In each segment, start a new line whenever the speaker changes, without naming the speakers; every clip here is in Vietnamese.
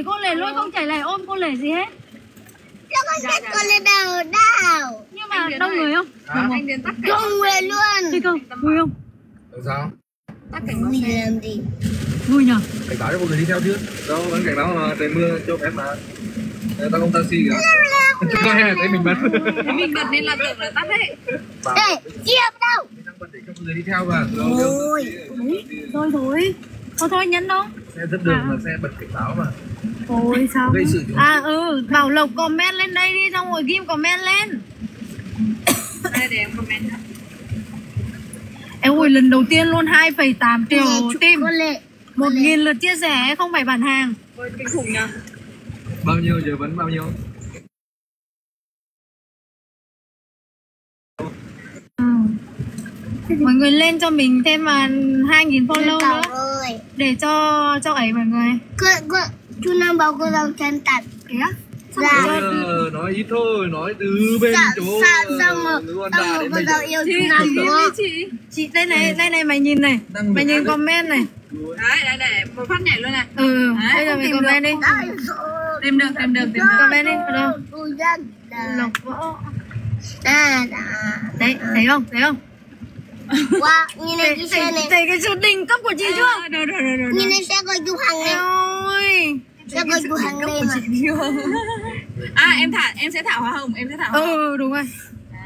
đẩy cô lề lôi không chảy lại ôm cô lề gì hết.
Sao con biết con lên đầu đảo.
Nhưng mà đông người không?
Hả?
anh đến tắt cảnh
Không người luôn.
Thích không? Vui không?
Làm sao?
tắt cảnh báo xe
làm gì?
Vui nhở
Cảnh báo cho mọi người đi theo chứ Đâu, vẫn cảnh báo mà trời mưa cho em mà. Tao không taxi kìa. Có hay là thấy mình bật.
Thế mình bật nên là tưởng là tắt đấy.
Bảo.
Ê, chia đâu?
Mình đang bật để cho mọi người đi theo mà.
Ôi
thôi thôi. Thôi thôi nhấn đâu
Xe dẫn đường là xe bật cảnh báo mà
Ôi sao À ừ Bảo Lộc comment lên đây đi Xong rồi Kim comment lên.
Đây để em comment nhá.
Em ơi lần đầu tiên luôn 2,8 triệu tim một nghìn lượt chia sẻ không phải bản hàng.
Ôi kinh khủng nhờ
Bao nhiêu giờ vẫn bao nhiêu?
Ừ. Mọi người lên cho mình thêm mà 2.000 follow nữa. Để cho cho ấy mọi người
chú Nam bảo cô dâu chân tật
Thế á?
Dạ.
Ờ, nói ít thôi, nói từ bên
Sao,
chỗ
sao, sao mà
Luôn
Sao
đà
mà
đến
cô
bây
dâu
giờ.
yêu chú Nam
chị
quá
chị.
Chị đây này, đây này mày nhìn này. Mày nhìn comment này.
Đấy đấy đấy một phát nhảy luôn này.
Ừ,
Đấy,
bây giờ
không
mày
tìm
comment đi.
Tìm được tìm được tìm được.
Comment đi, đâu? Lộc võ.
Đà
Đấy, thấy không, thấy không?
Wow, nhìn này cái xe này.
thấy cái sự đỉnh cấp của chị chưa?
À, Rồi rồi rồi rồi
Nhìn này xe của chú Hằng này.
Ôi
Xe của chú Hằng đây mà
À em thả em sẽ thả hoa hồng em sẽ thả hoa hồng.
Ừ, đúng rồi.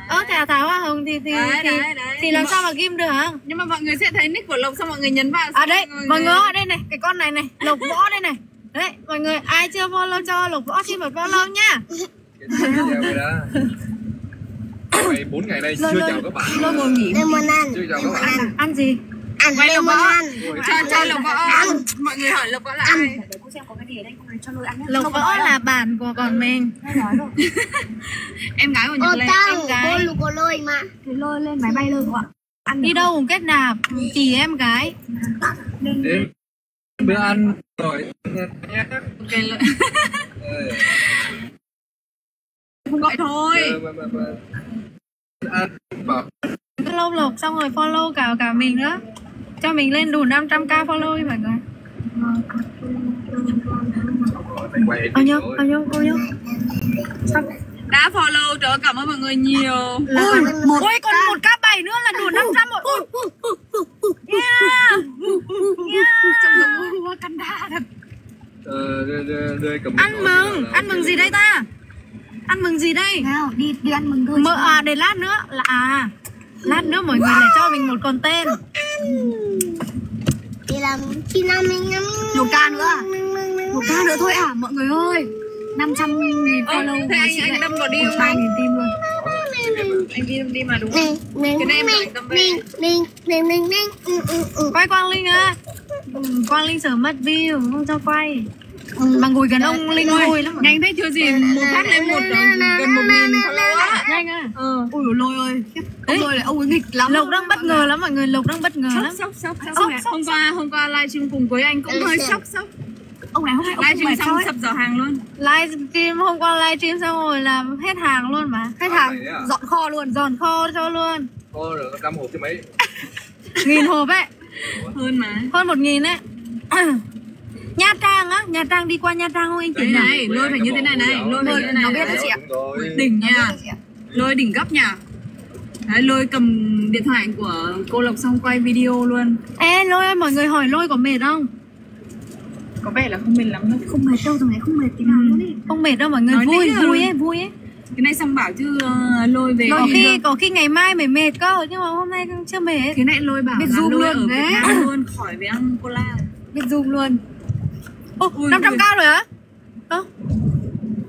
Ơ, thả thả hoa hồng thì thì
Đấy,
thì,
đấy, đấy.
thì làm sao mà kim được?
Nhưng mà mọi người sẽ thấy nick của Lộc xong mọi người nhấn vào
À đây,
mọi
mọi người ở đây này, cái con này này, Lộc Võ đây này. Đấy, mọi người ai chưa follow cho Lộc Võ xin một follow nha.
Đã Ngày 4 ngày nay chưa chào các bạn.
Lôi ngồi nghỉ.
Đây muốn ăn.
Chưa chào các bạn.
Ăn, ăn gì?
Ăn
Quay Võ.
ăn.
Cho cho Lộc Võ. Mọi người hỏi Lộc Võ là ai
Lộc Võ là bạn của con mình.
Em gái của Nhật Lệ
em gái.
cô lôi mà.
Lôi lên máy bay luôn ạ Đi đâu cũng kết nạp, chỉ em gái.
Đến bữa ăn rồi. Nhé
Ok lợi Không gọi thôi.
Mà- mà. Ăn bảo.
Follow Lộc xong rồi follow cả cả mình nữa. Cho mình lên đủ 500k follow đi mọi người Bao nhiêu,
rồi.
bao nhiêu, bao nhiêu
Đã follow trời ơi, cảm ơn mọi người nhiều.
Là một ôi còn một k bảy nữa là đủ 500 rồi. Ui, yeah. Yeah.
thật.
Ờ,
ăn mừng ăn mừng gì đây ta? Ăn mừng gì đây?
Nào, đi, đi ăn mừng thôi
mơ à để lát nữa. Là à lát nữa mọi người lại cho mình một content
Thì làm Thì làm mình ngắm
Một ca nữa à?
Một
ca nữa thôi à mọi người ơi 500 nghìn follow
thế anh anh Tâm có đi không?
2 nghìn tim luôn
Anh đi đi mà đúng không? Cái này
nè, nè, nè, ừ, ừ, ừ.
quay Quang Linh à Ừ, Quang Linh sợ mất view không cho quay mà ngồi gần ông Linh vui lắm
Nhanh thế chưa gì một phát lên một gần một nghìn. follow á
nhanh à.
Ờ.
Ui lôi ơi. Ông lôi lại ông ấy nghịch lắm Lộc đang bất ngờ lắm mọi người Lộc đang bất ngờ lắm.
sốc sốc sốc. Hôm qua hôm qua livestream cùng với anh cũng hơi sốc. sốc
ông này hôm nay
Livestream xong sập giỏ hàng luôn.
Livestream hôm qua livestream xong rồi là hết hàng luôn mà. Hết
À,
hàng
à?
dọn kho luôn dọn kho cho luôn.
Thôi rồi, năm hộp chứ mấy?
Nghìn hộp ấy.
Hơn mà.
Hơn một nghìn ấy Nha Trang á, Nha Trang đi qua Nha Trang không anh chị nhỉ?
này, lôi phải như thế này này Lôi phải như thế này.
nó biết đấy chị ạ.
Đỉnh nha. Lôi đỉnh gấp nha. Đấy, lôi cầm điện thoại của cô Lộc xong quay video luôn.
Ê lôi ơi, mọi người hỏi lôi có mệt không?
Có vẻ là không mệt lắm đâu.
Không mệt đâu, thằng này không mệt tí nào luôn ý. Không mệt đâu mọi người,
Nói
vui, vui ấy, vui ấy.
Cái này xong bảo chứ ờ, lôi về
Có khi, có khi ngày mai mới mệt cơ, nhưng mà hôm nay chưa mệt.
Thế này lôi bảo
Biết
là
zoom
lôi
luôn
ở
đấy.
Việt Nam luôn khỏi về ăn cola
Biết zoom luôn Ô,
Ui,
500k rồi á? Ơ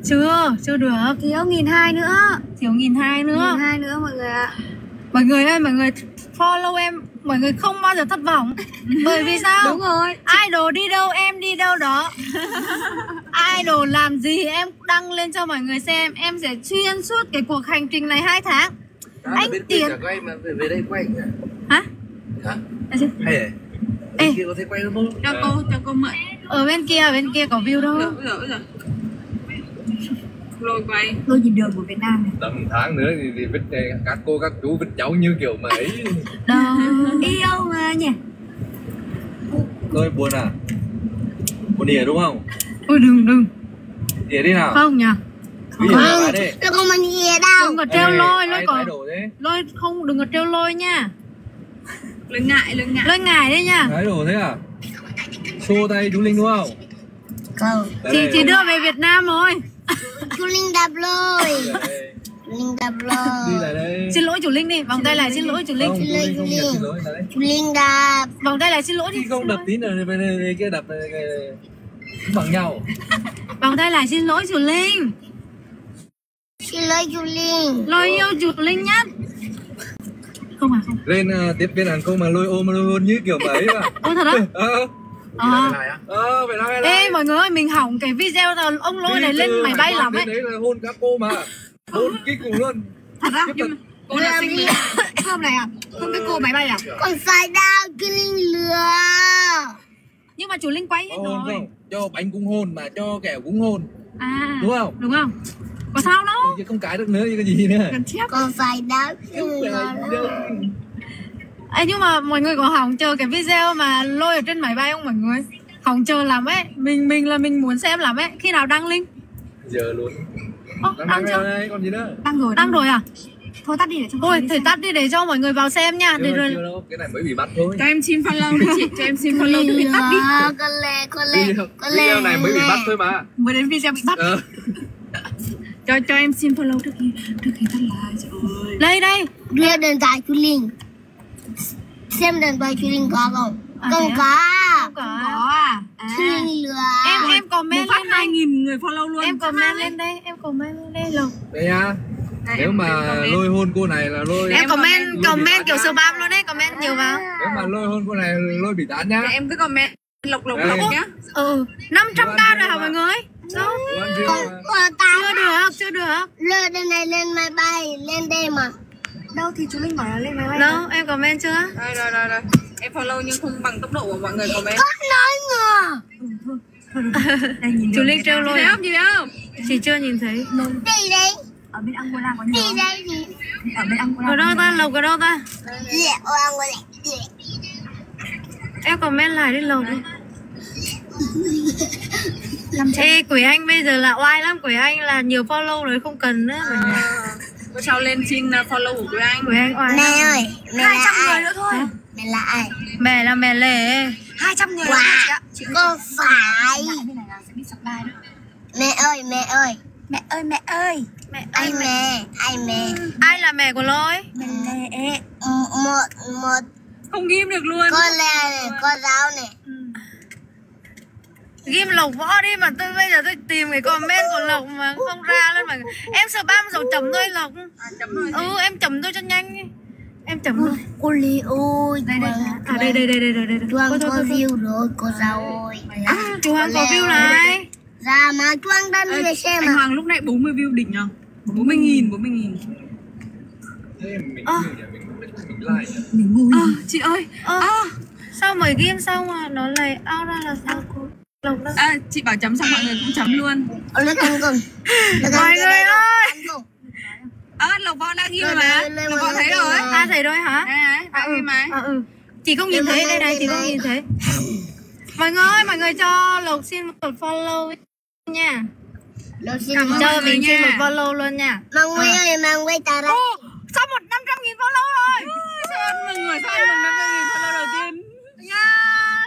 Chưa, chưa được Thiếu nghìn hai nữa Thiếu nghìn hai nữa
Nghìn hai nữa mọi người ạ
Mọi người ơi, mọi người follow em Mọi người không bao giờ thất vọng Bởi vì sao?
Đúng rồi
Idol đi đâu em đi đâu đó Idol làm gì em đăng lên cho mọi người xem Em sẽ xuyên suốt cái cuộc hành trình này 2 tháng
Đã
Anh Tiến.
biết cả quay mà về về đây quay?
Hả?
Hả?
À,
Hay là
Ê.
Kia có thể quay không?
Cho cô, cho cô mượn
Ở bên kia, ở bên kia có view đâu.
Lôi quay.
Tôi nhìn đường của Việt Nam này.
Tầm tháng nữa thì, thì eh, các cô các chú vứt cháu như kiểu mà ấy.
Đâu Yêu mà nhỉ.
Tôi buồn à? Buồn đỉa đúng không?
ôi đừng đừng.
Tỉa đi nào.
Không nhỉ?
Đi.
Nó không ăn gì đâu.
Đừng có treo
Ê,
lôi lôi
thế?
lôi không đừng có treo lôi nha.
Lôi ngại lôi ngại.
Lôi ngài đấy nha.
Ai đổ thế à Xô tay chú Linh đúng không?
Không
Đây,
chị chị đưa về Việt Nam rồi.
Chú Linh đạp lôi. Linh đạp lôi.
Xin lỗi chủ linh đi vòng tay lại xin lỗi chủ linh.
Không, chú Linh không nhận xin lỗi
Chú Linh đạp.
Vòng tay lại xin lỗi đi.
Khi không đập tí nữa đây kia đập bằng nhau.
Vòng tay lại xin lỗi chủ linh.
Xin lỗi chú Linh.
Lôi yêu chủ linh nhất. Không à không.
Lên uh, tiếp viên hàng không mà lôi ôm lôi hôn như kiểu mà ấy mà.
Ôi thật á?
Ờ
ờ
ờ phải nói hay
ê mọi người ơi mình hỏng cái video là ông lôi này lên máy bay lắm ấy.
đấy là hôn các cô mà. Hôn kinh cùng luôn.
Thật nhưng
tục.
cô là sinh viên.
Hôm này à? Không cái cô máy bay à?
Con phải đau chú Linh lừa.
Nhưng mà chủ linh quay hết rồi.
không cho bánh cũng hôn mà cho kẹo cũng hôn.
À
đúng không?
đúng không? Có sao đâu.
Chứ không cái được nữa như cái gì nữa.
Con phải đau Linh lừa
Ê, nhưng mà mọi người có hỏng chờ cái video mà lôi ở trên máy bay không mọi người? Hỏng chờ lắm ấy. Mình mình là mình muốn xem lắm ấy. Khi nào đăng link?
Giờ luôn.
Ồ,
Đăng
đăng
đăng
chưa?
đây còn gì nữa?
Đăng rồi đăng rồi à? Thôi tắt đi để cho thôi thầy tắt đi để cho mọi người vào xem nha để rồi
chưa đâu. Cái này mới bị bắt thôi.
Cho em xin follow đi chị cho em xin follow đi
lừa
tắt đi.
Con lê con
video,
con lê.
video này mới bị bắt thôi mà.
Mới đến video bị bắt.
Ờ.
Cho cho em xin follow trước khi trước khi tắt lại trời ơi
đây đây.
Đưa điện thoại chú Linh Xem điện thoại chú Linh có không?
À,
Không
thế à?
có.
Không có à,
lừa.
Em em comment
phát
lên
hai
đây
nghìn người follow luôn.
Em comment lên đây em comment lên đây lộc
đây nha
Đây,
nếu
em
mà lôi hôn cô này là lôi
em comment
comment.
comment kiểu spam luôn đấy comment nhiều vào.
Nếu mà lôi hôn cô này lôi bị tán nhá.
Em cứ comment. Lộc lộc
Đây.
lộc nhá.
Ừ 500 k rồi hả mọi người?
Tao
chưa được chưa được.
Lừa điện này lên máy bay Lên đây mà
đâu thì chú linh bảo là lên máy bay đâu em comment chưa?
Rồi rồi rồi rồi. Em follow nhưng không bằng tốc độ của mọi người comment.
Con nói ngờ.
Chú linh trêu lôi
thấy
à?
không gì không?
Chị chưa nhìn thấy.
Đi đây
ở bên Angola có
Đi đây đi.
Ở bên Angola ở đâu ta lộc ở đâu ta.
Oan qua đây Lẹ.
em comment lại đi lộc đi. Ê, Quỷ Anh bây giờ là oai lắm. Quỷ Anh là nhiều follow rồi không cần nữa. Người.
Bữa sau lên xin uh, follow của anh.
Quỷ Anh oai
Mẹ ơi Mẹ là ai?
Hả?
Mẹ là ai?
Mẹ là mẹ lẻ
200 người wow. Con phải. Mẹ ơi mẹ ơi. Mẹ ơi mẹ ơi.
Mẹ
Ai
ơi mẹ.
mẹ? Ai mẹ?
Ai là mẹ của lôi?
Mẹ. Lẹ Một Một.
Không ghim được luôn.
Con lẹ này Con giáo này
Ghim Lộc võ đi mà tôi bây giờ tôi tìm cái comment của Lộc mà không ra luôn mà. Em spam dấu chấm thôi Lộc.
À, chấm rồi
Ừ em chấm tôi cho nhanh đi. Em chấm thôi.
Cô Ly ơi
Đây đây. À đây đây đây đây đây đây. Thôi, thôi,
có view rồi cô giáo ơi.
Chú Hoàng có view này.
Ra mà Chu Hằng đang đi xem
anh
mà
Hoàng lúc nãy 40 view đỉnh nhờ. 40 nghìn 40 nghìn.
Thế mình
Ờ.
ngu à, Chị ơi.
Ơ Sao mới ghim xong mà nó lại out ra là sao cô
à, Chị bảo chấm xong mọi người cũng chấm luôn.
Ờ,
Mọi người ơi.
Ơ à, Lộc Võ
Lên,
rồi mà Lộc Võ thấy rồi.
À thấy rồi hả?
Ghim mà
À, ừ. Chị không nhìn thấy đây này, chị không nhìn thấy. Mọi người ơi, mọi người cho Lộc xin một follow nha.
Cảm ơn
mình xin một follow luôn nha.
Mang quay ơi mang quay ta ra.
Ô, sao một 500 nghìn follow rồi.
Sao ăn mừng rồi, sao ăn mừng 50 nghìn follow đầu tiên?
Nha,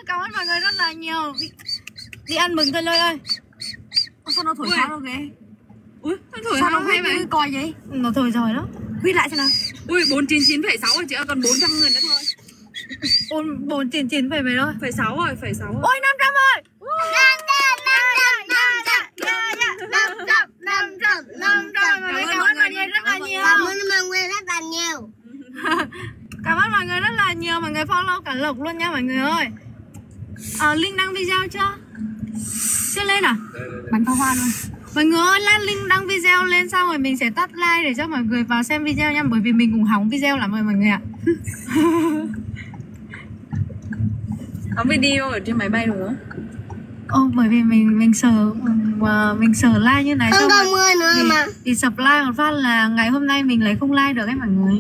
cảm ơn mọi người rất là nhiều. Đi, ăn mừng thôi Lôi ơi. Ô, sao nó thổi sao đâu kìa?
Ui, nó thổi
Sao nó hay
vậy
coi vậy? Nó thổi giỏi lắm. Quy lại xem nào.
Ui, 499,6 rồi chị ơi, còn 400 nghìn nữa thôi
Bốn bốn chín chín về về thôi.
Phải 6 rồi, phải 6 rồi
Ôi 500 rồi. Cảm ơn mọi người rất là nhiều.
Cảm ơn mang quay rất là nhiều
Cảm ơn mọi người rất là nhiều Mọi người follow cả Lộc luôn nha mọi người ơi Ờ, Linh đăng video chưa? Chưa lên à? Bắn pháo hoa luôn. Mọi người ơi, lát Linh đăng video lên xong rồi mình sẽ tắt like để cho mọi người vào xem video nha Bởi vì mình cũng hóng video lắm rồi mọi người ạ.
Có video ở trên máy bay đúng không?
Ô, bởi vì mình mình sợ mà mình sợ like như này
Không
xong
có
rồi
mưa nữa
thì,
mà.
thì sập like một phát là ngày hôm nay mình lại không like được ấy mọi người